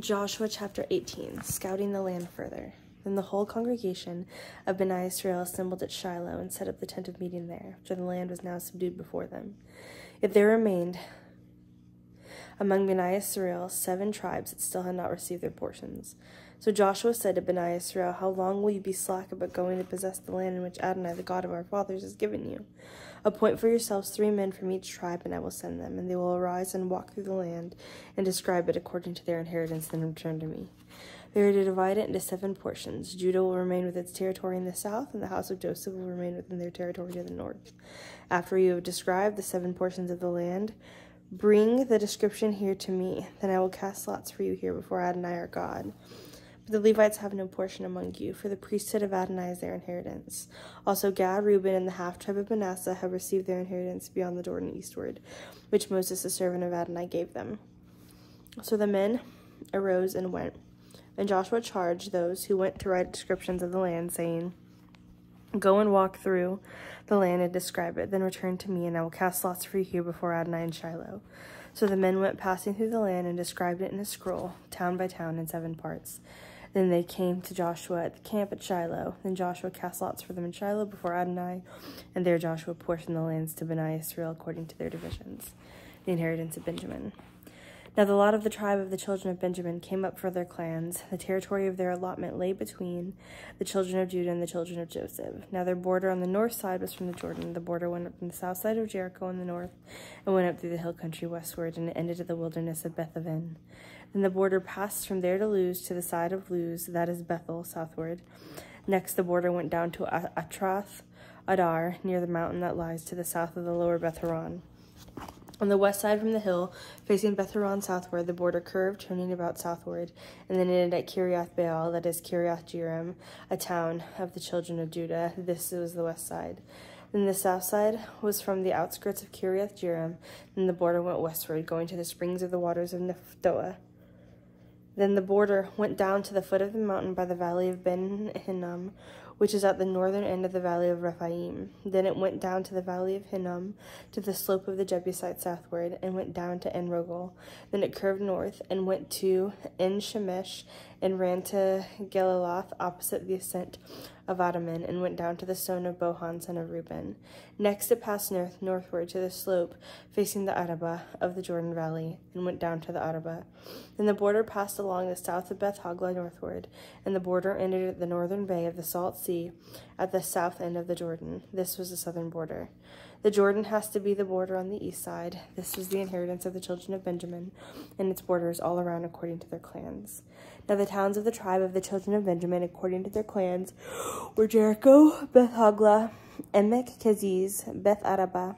Joshua chapter 18, scouting the land further. Then the whole congregation of Beni Israel assembled at Shiloh and set up the tent of meeting there, for the land was now subdued before them. Yet there remained among Beni Israel seven tribes that still had not received their portions. So Joshua said to Beni Israel, How long will you be slack about going to possess the land in which Adonai, the God of our fathers, has given you? Appoint for yourselves three men from each tribe, and I will send them, and they will arise and walk through the land and describe it according to their inheritance, then return to me. They are to divide it into seven portions. Judah will remain with its territory in the south, and the house of Joseph will remain within their territory to the north. After you have described the seven portions of the land, bring the description here to me. Then I will cast lots for you here before Adonai our God. The Levites have no portion among you, for the priesthood of Adonai is their inheritance. Also, Gad, Reuben, and the half tribe of Manasseh have received their inheritance beyond the Jordan eastward, which Moses, the servant of Adonai, gave them. So the men arose and went. And Joshua charged those who went to write descriptions of the land, saying, Go and walk through the land and describe it, then return to me, and I will cast lots for you here before Adonai and Shiloh. So the men went passing through the land and described it in a scroll, town by town, in seven parts. Then they came to Joshua at the camp at Shiloh. Then Joshua cast lots for them in Shiloh before Adonai, and there Joshua portioned the lands to Beni Israel according to their divisions, the inheritance of Benjamin. Now the lot of the tribe of the children of Benjamin came up for their clans. The territory of their allotment lay between the children of Judah and the children of Joseph. Now their border on the north side was from the Jordan. The border went up from the south side of Jericho in the north, and went up through the hill country westward, and it ended at the wilderness of Bethaven. Then the border passed from there to Luz to the side of Luz, that is Bethel, southward. Next, the border went down to Atroth Adar, near the mountain that lies to the south of the lower Beth Horon. On the west side from the hill, facing Beth Horon southward, the border curved, turning about southward, and then ended at Kiriath Baal, that is Kiriath Jearim, a town of the children of Judah. This was the west side. Then the south side was from the outskirts of Kiriath Jearim, and the border went westward, going to the springs of the waters of Nephtoah. Then the border went down to the foot of the mountain by the valley of Ben Hinnom, which is at the northern end of the valley of Rephaim. Then it went down to the valley of Hinnom, to the slope of the Jebusite southward, and went down to En Rogel. Then it curved north and went to En Shemesh, and ran to Geliloth opposite the ascent of Adummim, and went down to the stone of Bohan, son of Reuben. Next it passed north northward to the slope facing the Arabah of the Jordan Valley, and went down to the Arabah. Then the border passed along the south of Beth Hoglah northward, and the border ended at the northern bay of the Salt Sea at the south end of the Jordan. This was the southern border. The Jordan has to be the border on the east side. This was the inheritance of the children of Benjamin, and its borders all around according to their clans. Now the towns of the tribe of the children of Benjamin, according to their clans, were Jericho, Beth Hoglah, Emek Keziz, Beth Araba,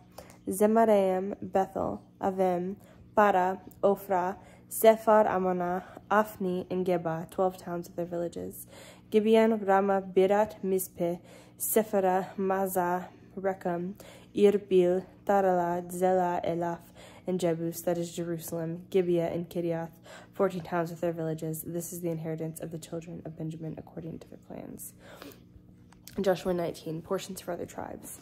Zemaraim, Bethel, Avim, Para, Ophrah, Sephar Ammonah, Afni, and Geba, twelve towns of their villages. Gibeon, Ramah, Birat, Mizpeh, Sephara, Mazah, Rechem, Irbil, Tarala, Zela, Elaf, and Jebus, that is Jerusalem, Gibeah, and Kiriath, fourteen towns with their villages. This is the inheritance of the children of Benjamin according to their clans. Joshua 19, portions for other tribes.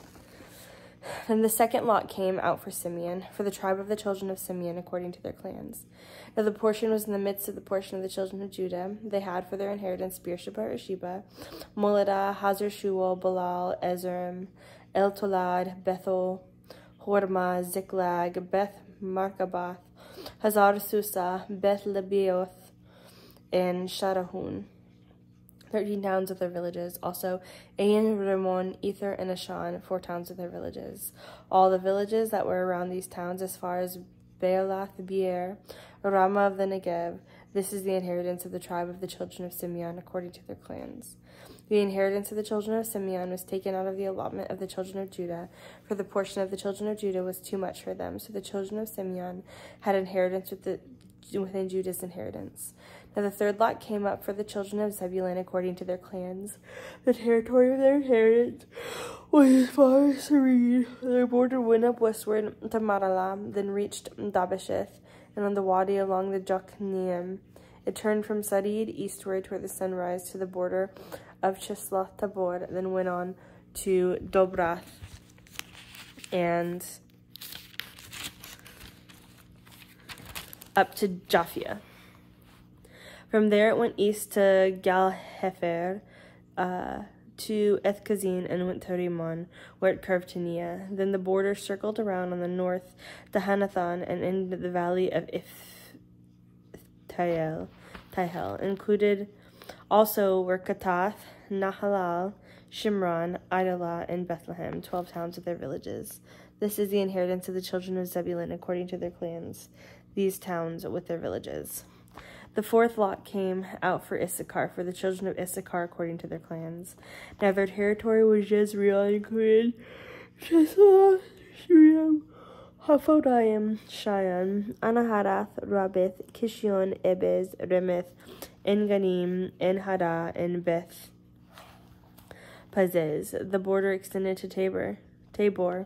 And the second lot came out for Simeon, for the tribe of the children of Simeon according to their clans. Now the portion was in the midst of the portion of the children of Judah. They had for their inheritance Beersheba or Sheba, Molada, Hazar Shual, Balal, Ezrim, El Tolad, Bethel, Hormah, Ziklag, Beth Markabath, Hazar Susa, Beth Labioth, and Shadahun. 13 towns with their villages. Also, Ain, Ramon, Ether, and Ashan, four towns with their villages. All the villages that were around these towns as far as Bealath Beer, Rama of the Negev. This is the inheritance of the tribe of the children of Simeon according to their clans. The inheritance of the children of Simeon was taken out of the allotment of the children of Judah, for the portion of the children of Judah was too much for them. So the children of Simeon had inheritance with the within Judah's inheritance. Now the third lot came up for the children of Zebulun according to their clans. The territory of their inheritance was as far as Sarid. Their border went up westward to Maralah, then reached Dabbesheth, and on the wadi along the Jokneam. It turned from Sarid eastward toward the sunrise to the border of Chisloth Tabor, then went on to Dobrath and up to Japhia. From there it went east to Galhefer, uh, to Ethkazin and went to Rimon, where it curved to Nia. Then the border circled around on the north to Hanathon and ended the valley of Iftael, Tahel. Included also were Katath, Nahalal, Shimron, Idalah, and Bethlehem, twelve towns with their villages. This is the inheritance of the children of Zebulun according to their clans, these towns with their villages. The fourth lot came out for Issachar, for the children of Issachar according to their clans. Now their territory was Jezreel, included Chesalah, Shuriam, Haphodaim, Shion, Anaharath, Rabith, Kishion, Ebez, Remeth, Enganim, Enhada, and Beth Pazez. The border extended to Tabor, Tabor,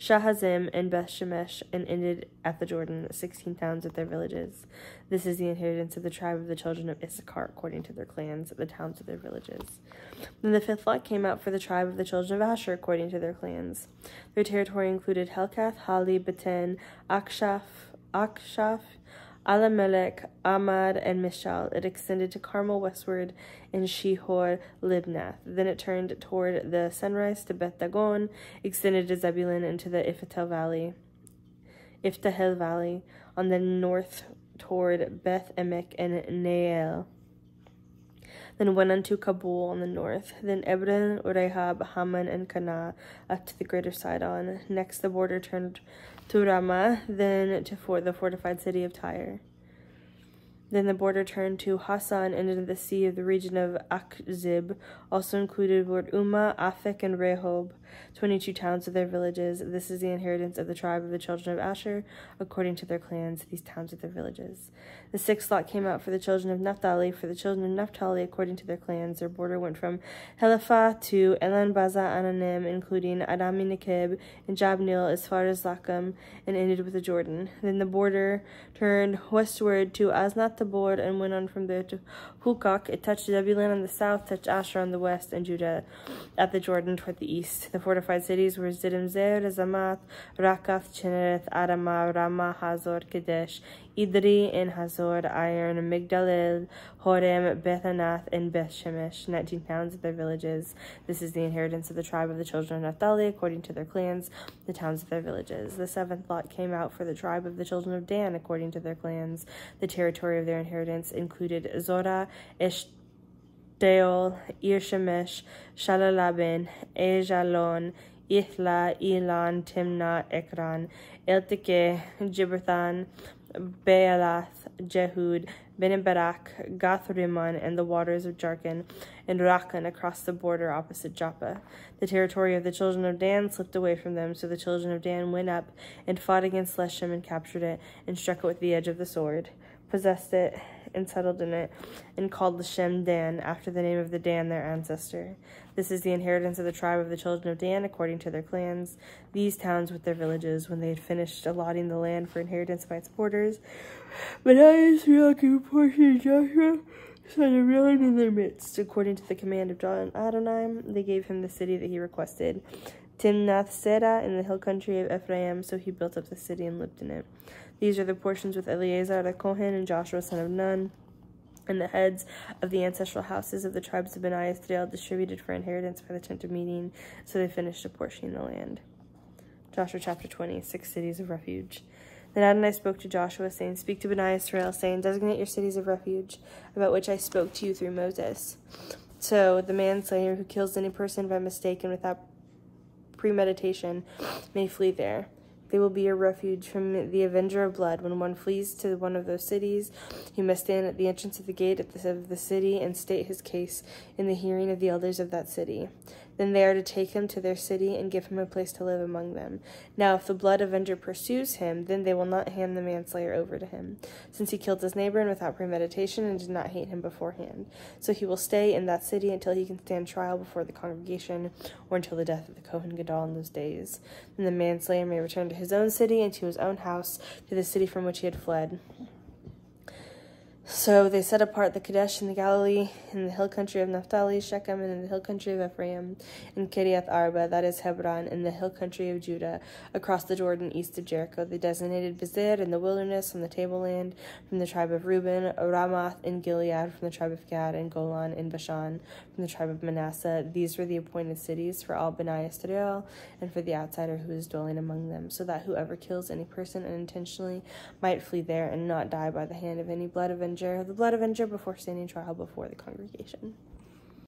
Shahazim, and Beth Shemesh, and ended at the Jordan, sixteen towns with their villages. This is the inheritance of the tribe of the children of Issachar, according to their clans, the towns of their villages. Then the fifth lot came out for the tribe of the children of Asher, according to their clans. Their territory included Helkath, Hali, Beten, Akshaf, Akshaf, Alamelech, Amad, and Mishal. It extended to Carmel westward and Shihor, Libnath. Then it turned toward the sunrise to Beth Dagon, extended to Zebulun into the Iftal Valley, Iftahel Valley, on the north toward Beth Emek and Nael. Then went unto Kabul on the north, then Ebron, Urehab, Haman, and Kana up to the greater Sidon. Next the border turned to Ramah, then to for the fortified city of Tyre. Then the border turned to Hassan and into the sea of the region of Akzib, also included were Ummah, Aphek, and Rehob, twenty-two towns with their villages. This is the inheritance of the tribe of the children of Asher, according to their clans, these towns with their villages. The sixth lot came out for the children of Naphtali, for the children of Naphtali, according to their clans. Their border went from Heliphah to Elan Baza Ananim, including Adami Nekeb and Jabneel, as far as Lacham, and ended with the Jordan. Then the border turned westward to Aznath Tabor and went on from there to Hukok. It touched Zebulun on the south, touched Asher on the west, and Judah at the Jordan toward the east. The fortified cities were Zidim Zer, Zamath, Rakath, Chinnereth, Adamah, Ramah, Hazor, Kadesh, Idri, and Hazor, Iron, Migdalel, Horem, Bethanath, and Beth Shemesh, 19 towns of their villages. This is the inheritance of the tribe of the children of Naphtali, according to their clans, the towns of their villages. The seventh lot came out for the tribe of the children of Dan, according to their clans. The territory of their inheritance included Zorah, Eshtaol, Irshemesh, Shalalabin, Aijalon, Ithla, Elan, Timnah, Ekron, Eltike, Gibbethon, Baalath, Jehud, Beneberak, Gathrimon, and the waters of Jarkin, and Rakan across the border opposite Joppa. The territory of the children of Dan slipped away from them, so the children of Dan went up and fought against Leshem and captured it, and struck it with the edge of the sword, possessed it, and settled in it, and called Leshem Dan, after the name of the Dan their ancestor. This is the inheritance of the tribe of the children of Dan, according to their clans. These towns with their villages, when they had finished allotting the land for inheritance by its borders, I Israel gave a portion of Joshua, son of Nun, in their midst. According to the command of John Adonai, they gave him the city that he requested. Timnath Serah in the hill country of Ephraim, so he built up the city and lived in it. These are the portions with Eleazar the Kohen and Joshua son of Nun, and the heads of the ancestral houses of the tribes of Bani Israel distributed for inheritance by the tent of meeting, so they finished apportioning the land. Joshua chapter 20, six cities of refuge. Then Adonai spoke to Joshua, saying, Speak to Bani Israel, saying, Designate your cities of refuge, about which I spoke to you through Moses. So the manslayer who kills any person by mistake and without premeditation may flee there. They will be a refuge from the avenger of blood. When one flees to one of those cities, he must stand at the entrance of the gate of the city and state his case in the hearing of the elders of that city. Then they are to take him to their city and give him a place to live among them. Now, if the blood avenger pursues him, then they will not hand the manslayer over to him, since he killed his neighbor and without premeditation and did not hate him beforehand. So he will stay in that city until he can stand trial before the congregation, or until the death of the Kohen Gadol in those days. Then the manslayer may return to his own city and to his own house, to the city from which he had fled. So they set apart the Kadesh in the Galilee, in the hill country of Naphtali, Shechem, and in the hill country of Ephraim, and Kiriath Arba, that is Hebron, in the hill country of Judah, across the Jordan east of Jericho. They designated Bezer in the wilderness on the tableland from the tribe of Reuben, Ramoth in Gilead from the tribe of Gad, and Golan in Bashan from the tribe of Manasseh. These were the appointed cities for all Bnei Israel and for the outsider who is dwelling among them, so that whoever kills any person unintentionally might flee there and not die by the hand of any blood avenger, the blood avenger before standing trial before the congregation.